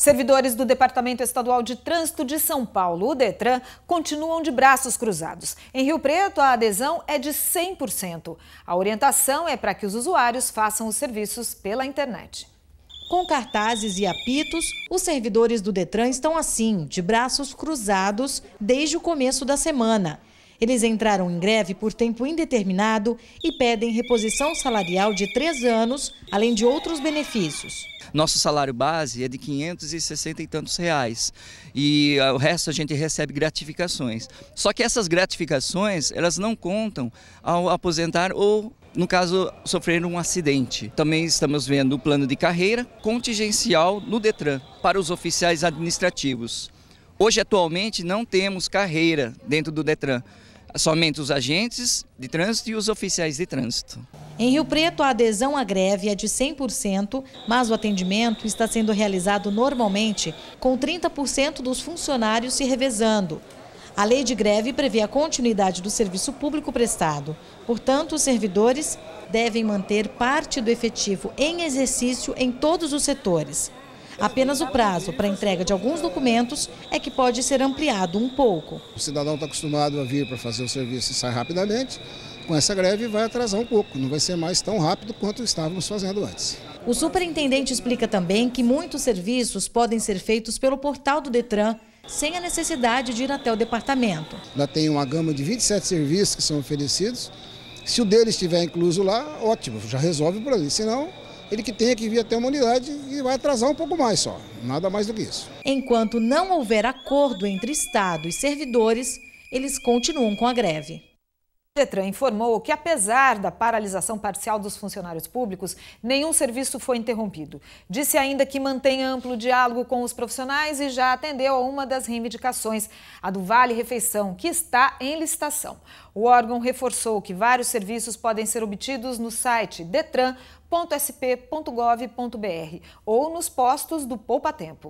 Servidores do Departamento Estadual de Trânsito de São Paulo, o Detran, continuam de braços cruzados. Em Rio Preto, a adesão é de 100%. A orientação é para que os usuários façam os serviços pela internet. Com cartazes e apitos, os servidores do Detran estão assim, de braços cruzados, desde o começo da semana. Eles entraram em greve por tempo indeterminado e pedem reposição salarial de três anos, além de outros benefícios. Nosso salário base é de 560 e tantos reais e ah, o resto a gente recebe gratificações. Só que essas gratificações elas não contam ao aposentar ou no caso, sofrer um acidente. Também estamos vendo o plano de carreira contingencial no Detran para os oficiais administrativos. Hoje, atualmente, não temos carreira dentro do Detran somente os agentes de trânsito e os oficiais de trânsito. Em Rio Preto, a adesão à greve é de 100%, mas o atendimento está sendo realizado normalmente, com 30% dos funcionários se revezando. A lei de greve prevê a continuidade do serviço público prestado. Portanto, os servidores devem manter parte do efetivo em exercício em todos os setores. Apenas o prazo para entrega de alguns documentos é que pode ser ampliado um pouco. O cidadão está acostumado a vir para fazer o serviço e sai rapidamente. Com essa greve vai atrasar um pouco, não vai ser mais tão rápido quanto estávamos fazendo antes. O superintendente explica também que muitos serviços podem ser feitos pelo portal do Detran, sem a necessidade de ir até o departamento. Já tem uma gama de 27 serviços que são oferecidos. Se o deles estiver incluso lá, ótimo, já resolve por ali. Senão, ele que tenha que vir até uma unidade e vai atrasar um pouco mais só, nada mais do que isso. Enquanto não houver acordo entre Estado e servidores, eles continuam com a greve. Detran informou que, apesar da paralisação parcial dos funcionários públicos, nenhum serviço foi interrompido. Disse ainda que mantém amplo diálogo com os profissionais e já atendeu a uma das reivindicações, a do Vale Refeição, que está em licitação. O órgão reforçou que vários serviços podem ser obtidos no site detran.sp.gov.br ou nos postos do Poupa Tempo.